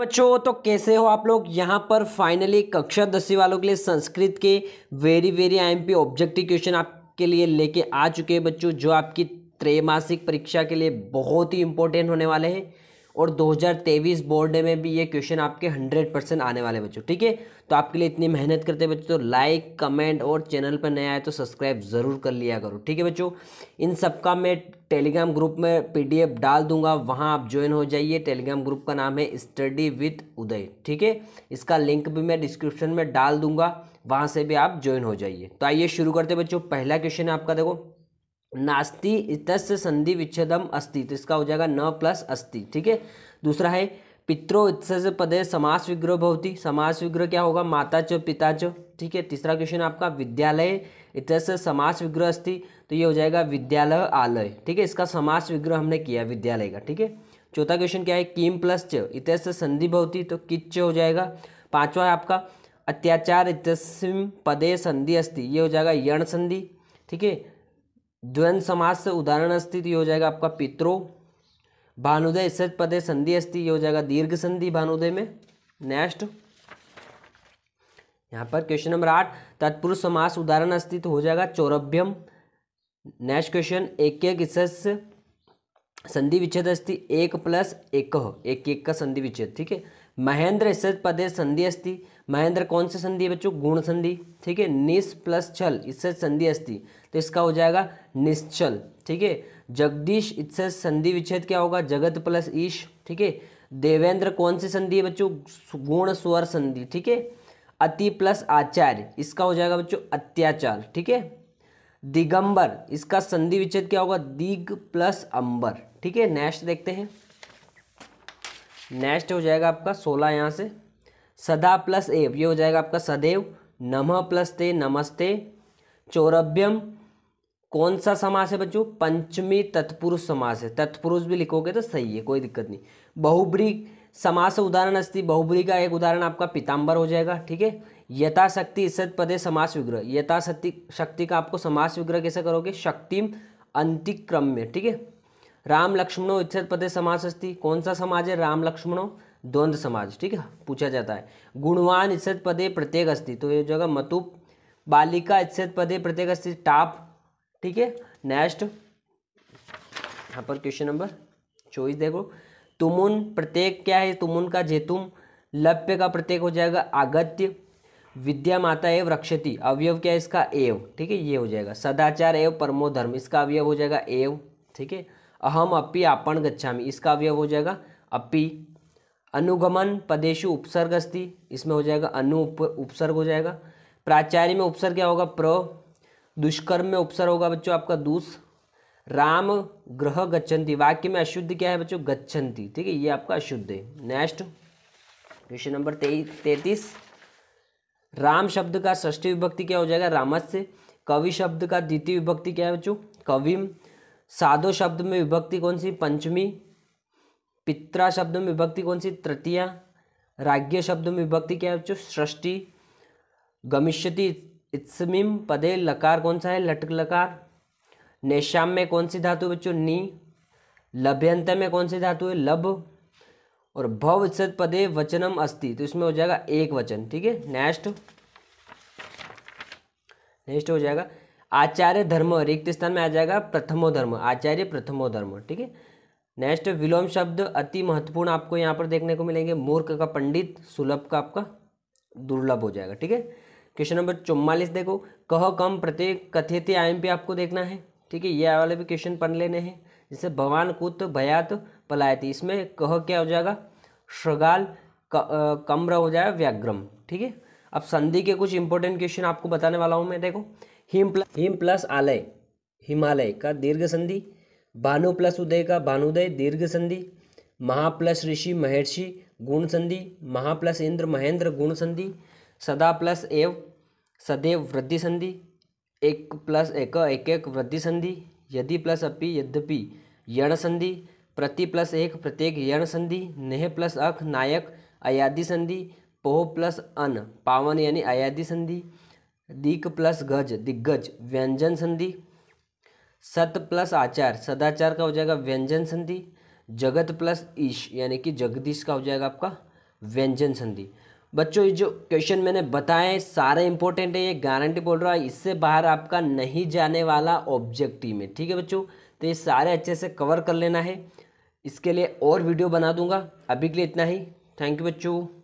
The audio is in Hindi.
बच्चों तो कैसे हो आप लोग? यहाँ पर फाइनली कक्षा दसवीं वालों के लिए संस्कृत के very very IMP objective question आपके लिए लेके आ चुके हैं बच्चों, जो आपकी त्रैमासिक परीक्षा के लिए बहुत ही इंपॉर्टेंट होने वाले हैं। और 2023 बोर्ड में भी ये क्वेश्चन आपके 100 परसेंट आने वाले बच्चों, ठीक है? तो आपके लिए इतनी मेहनत करते बच्चों तो लाइक कमेंट और चैनल पर नया आए तो सब्सक्राइब ज़रूर कर लिया करो, ठीक है बच्चों? इन सब का मैं टेलीग्राम ग्रुप में पीडीएफ डाल दूँगा, वहाँ आप ज्वाइन हो जाइए। टेलीग्राम ग्रुप का नाम है स्टडी विथ उदय ठीक है? इसका लिंक भी मैं डिस्क्रिप्शन में डाल दूँगा, वहाँ से भी आप ज्वाइन हो जाइए। तो आइए शुरू करते बच्चों, पहला क्वेश्चन है आपका, देखो। नास्ति इतस्य संधि विच्छेदम अस्ति। तो इसका हो जाएगा न प्लस अस्ति, ठीक है? दूसरा है, पित्रो इतस्य पदे समास विग्रह भवती। समास विग्रह क्या होगा? माता चो पिता चो ठीक है? तीसरा क्वेश्चन आपका, विद्यालय इतस्य समास विग्रह अस्ति। तो ये हो जाएगा विद्यालय आलय, ठीक है? इसका समास विग्रह हमने किया विद्यालय का, ठीक है? चौथा क्वेश्चन क्या है? किम प्लस च, इतस्य संधि भवती तो किच हो जाएगा। पांचवा है आपका, अत्याचार इतस्म पदे संधि अस्ति। ये हो जाएगा यण संधि ठीक है? द्वंद समाज से उदाहरण अस्ति तो ये हो जाएगा आपका पित्रो, भानुदय इस पदे संधि अस्थि हो जाएगा दीर्घ संधि भानुदय में, नेक्स्ट। यहाँ पर क्वेश्चन नंबर आठ, तत्पुरुष समास उदाहरण अस्तित्व हो जाएगा चौरभ्यम, नेक्स्ट क्वेश्चन एक एक संधि विच्छेद अस्ति, एक प्लस एक हो, एक एक का संधि विच्छेद, ठीक है? महेंद्र इससे पदे संधि अस्ति। महेंद्र कौन सी संधि है बच्चों? गुण संधि, ठीक है? निस प्लस छल इससे संधि अस्ति। तो इसका हो जाएगा निश्चल, ठीक है? जगदीश इससे संधि विच्छेद क्या होगा? जगत प्लस ईश, ठीक है? देवेंद्र कौन सी संधि है बच्चों? गुण स्वर संधि, ठीक है? अति प्लस आचार्य, इसका हो जाएगा बच्चों अत्याचार, ठीक है? दिगंबर, इसका संधि विच्छेद क्या होगा? दिग प्लस अंबर। ठीक है नेक्स्ट देखते हैं। नेक्स्ट हो जाएगा आपका सोलह यहाँ से। सदा प्लस एव, ये हो जाएगा आपका सदैव। नमः प्लस ते, नमस्ते। चौरभ्यम, कौन सा समास है बच्चों? पंचमी तत्पुरुष समास है। तत्पुरुष भी लिखोगे तो सही है, कोई दिक्कत नहीं। बहुब्री समास उदाहरण अस्ति, बहुब्री का एक उदाहरण आपका पीताम्बर हो जाएगा, ठीक है? यथाशक्ति इसत पदे समास विग्रह। यथाशक्ति, शक्ति का आपको समास विग्रह कैसे करोगे? शक्तिम अंतिक्रम में ठीक है? राम लक्ष्मणो इच्छत पदे समास अस्ति कौन सा समाज है? राम लक्ष्मणो द्वंद्व समाज, ठीक है? पूछा जाता है। गुणवान इच्छत पदे प्रत्येक अस्ति तो ये जगह मतुप, बालिका इच्छत पदे प्रत्येक अस्ति टाप, ठीक है? नेक्स्ट, यहाँ पर क्वेश्चन नंबर चौबीस देखो। तुमुन प्रत्येक क्या है? तुमुन का जेतुम, लप्य का प्रत्येक हो जाएगा आगत्य, विद्या माता एव रक्षति, अवयव क्या है इसका? एव, ठीक है? ये हो जाएगा। सदाचार एव परमो धर्म, इसका अवयव हो जाएगा एव, ठीक है? अहम अपि आपण गच्छामि। इसका अवयव हो जाएगा, अपि अनुगमन पदेशु उपसर्ग अस्थि इसमें हो जाएगा, अनु उपसर्ग हो जाएगा। प्राचार्य में उपसर्ग क्या होगा? प्र। दुष्कर्म में उपसर्ग होगा बच्चों आपका, दूस। राम ग्रह गच्छन्ति। वाक्य में अशुद्ध क्या है बच्चों? गच्छन्ति। ठीक है, ये आपका अशुद्ध है। नेक्स्ट क्वेश्चन नंबर तैतीस। राम शब्द का षष्ठी विभक्ति क्या हो जाएगा? रामस्य। कवि शब्द का द्वितीय विभक्ति क्या है बच्चों? कविम। साधो शब्द में विभक्ति कौन सी? पंचमी। पित्रा शब्द में विभक्ति कौन सी? तृतीया। राज्य शब्द में विभक्ति क्या है बच्चों? सृष्टि। गमिष्यति इत्समीम पदे लकार कौन सा है? लटक लकार। नेश्याम में कौन सी धातु बच्चों? नी। लभ्यंत में कौन सी धातु है? लभ। और भव पदे वचनम अस्ति। तो इसमें हो जाएगा एक वचन, ठीक है? नेक्स्ट। नेक्स्ट हो जाएगा। आचार्य धर्म रिक्त स्थान में आ जाएगा प्रथमो धर्म, आचार्य प्रथमो धर्म, ठीक है? नेक्स्ट विलोम शब्द अति महत्वपूर्ण आपको यहाँ पर देखने को मिलेंगे। मूर्ख का पंडित, सुलभ का आपका, दुर्लभ हो जाएगा, ठीक है? क्वेश्चन नंबर चौवालीस देखो। कह कम प्रत्येक कथित आयम पे आपको देखना है, ठीक है? ये वाले भी क्वेश्चन पढ़ लेने हैं। जैसे भगवान कुत भयात पलायती, इसमें कह क्या हो जाएगा? श्रगाल कम्र हो जाएगा व्याग्रम ठीक है? अब संधि के कुछ इंपॉर्टेंट क्वेश्चन आपको बताने वाला हूँ मैं, देखो। हिम प्लस हिम प्लस आलय, हिमालय का दीर्घ संधि भानु प्लस उदय का भानुदय दीर्घ संधि, महा प्लस ऋषि महर्षि गुण संधि, महा प्लस इंद्र महेंद्र गुण संधि, सदा प्लस एव, सदैव वृद्धि संधि, एक प्लस एक एक एक वृद्धि संधि, यदि प्लस अपि, यद्यपि यण संधि, प्रति प्लस एक, प्रत्येक यण संधि, नेह प्लस अख, नायक, अयादि संधि, पोह प्लस अन, पावन यानी अयादि संधि दिक प्लस गज, दिग्गज, व्यंजन संधि। सत प्लस आचार, सदाचार का हो जाएगा व्यंजन संधि। जगत प्लस ईश, यानी कि जगदीश का हो जाएगा आपका व्यंजन संधि। बच्चों, ये जो क्वेश्चन मैंने बताए, सारे इंपॉर्टेंट है, ये गारंटी बोल रहा है, इससे बाहर आपका नहीं जाने वाला ऑब्जेक्टिव में। ठीक है बच्चों? तो ये सारे अच्छे से कवर कर लेना है। इसके लिए और वीडियो बना दूँगा। अभी के लिए इतना ही। थैंक यू बच्चों।